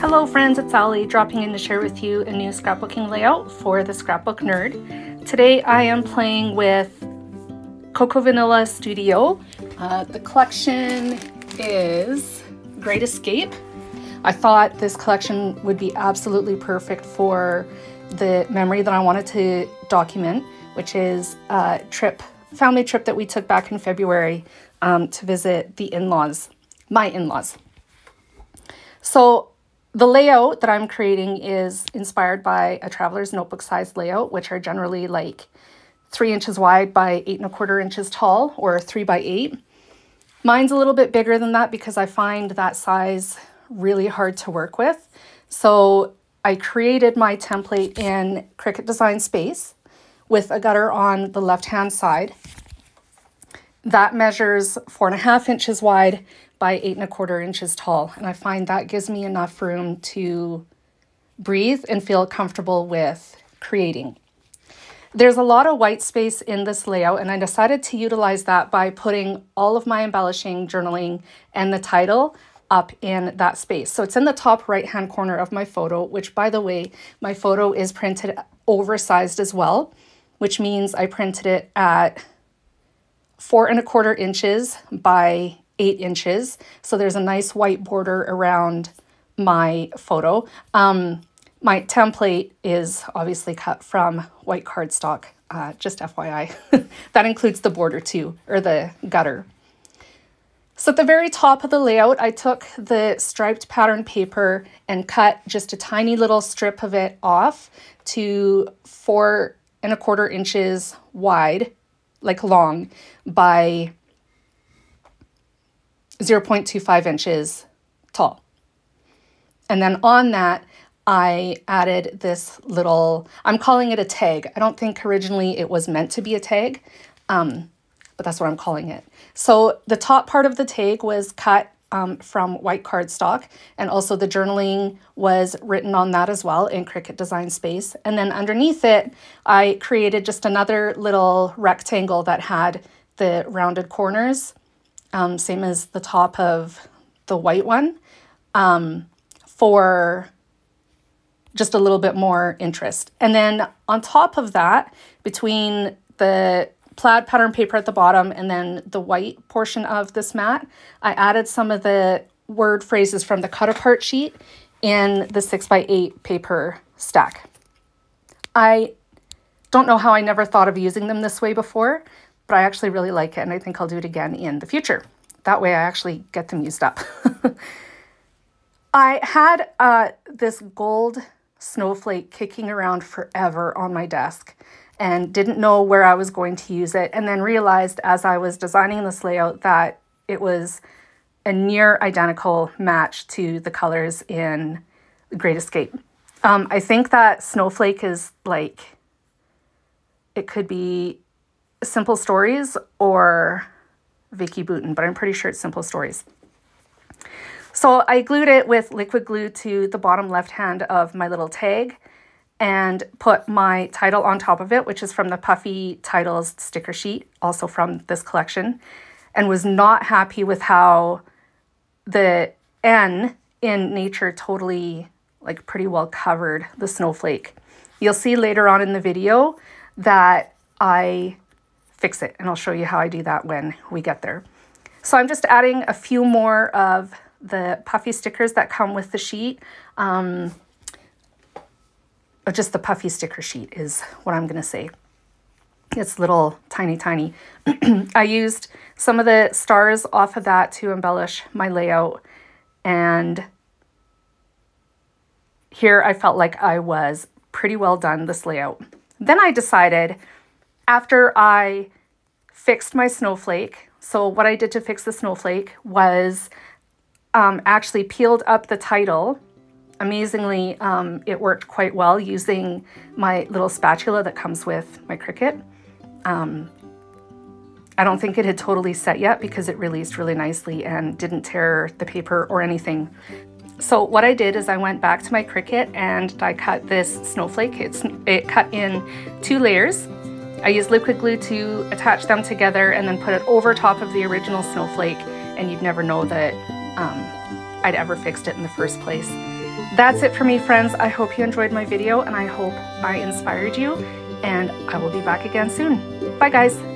Hello friends, it's Ali dropping in to share with you a new scrapbooking layout for the Scrapbook Nerd. Today I am playing with Cocoa Vanilla Studio. Uh, the collection is Great Escape. I thought this collection would be absolutely perfect for the memory that I wanted to document, which is a trip, family trip that we took back in February um, to visit the in-laws, my in-laws. So the layout that I'm creating is inspired by a traveler's notebook size layout, which are generally like three inches wide by eight and a quarter inches tall or three by eight. Mine's a little bit bigger than that because I find that size really hard to work with. So I created my template in Cricut Design Space with a gutter on the left-hand side. That measures four and a half inches wide by eight and a quarter inches tall. And I find that gives me enough room to breathe and feel comfortable with creating. There's a lot of white space in this layout and I decided to utilize that by putting all of my embellishing, journaling, and the title up in that space. So it's in the top right hand corner of my photo, which by the way, my photo is printed oversized as well, which means I printed it at four and a quarter inches by eight inches. So there's a nice white border around my photo. Um, my template is obviously cut from white cardstock, uh, just FYI. that includes the border too, or the gutter. So at the very top of the layout, I took the striped pattern paper and cut just a tiny little strip of it off to four and a quarter inches wide, like long, by 0.25 inches tall. And then on that, I added this little, I'm calling it a tag. I don't think originally it was meant to be a tag, um, but that's what I'm calling it. So the top part of the tag was cut um, from white cardstock, and also the journaling was written on that as well in Cricut Design Space. And then underneath it, I created just another little rectangle that had the rounded corners um, same as the top of the white one, um, for just a little bit more interest. And then on top of that, between the plaid pattern paper at the bottom and then the white portion of this mat, I added some of the word phrases from the cut apart sheet in the 6 by 8 paper stack. I don't know how I never thought of using them this way before, but I actually really like it and I think I'll do it again in the future. That way I actually get them used up. I had uh, this gold snowflake kicking around forever on my desk and didn't know where I was going to use it and then realized as I was designing this layout that it was a near identical match to the colors in Great Escape. Um, I think that Snowflake is like, it could be Simple Stories or Vicki Boutin, but I'm pretty sure it's Simple Stories. So I glued it with liquid glue to the bottom left hand of my little tag and put my title on top of it, which is from the Puffy Titles sticker sheet, also from this collection, and was not happy with how the N in nature totally, like pretty well covered the snowflake. You'll see later on in the video that I fix it. And I'll show you how I do that when we get there. So I'm just adding a few more of the puffy stickers that come with the sheet. Um, just the puffy sticker sheet is what I'm going to say. It's little tiny, tiny. I used some of the stars off of that to embellish my layout. And here I felt like I was pretty well done this layout. Then I decided after I fixed my snowflake, so what I did to fix the snowflake was um, actually peeled up the title. Amazingly, um, it worked quite well using my little spatula that comes with my Cricut. Um, I don't think it had totally set yet because it released really nicely and didn't tear the paper or anything. So what I did is I went back to my Cricut and I cut this snowflake. It's, it cut in two layers I used liquid glue to attach them together and then put it over top of the original snowflake and you'd never know that um, I'd ever fixed it in the first place. That's it for me, friends. I hope you enjoyed my video and I hope I inspired you and I will be back again soon. Bye, guys.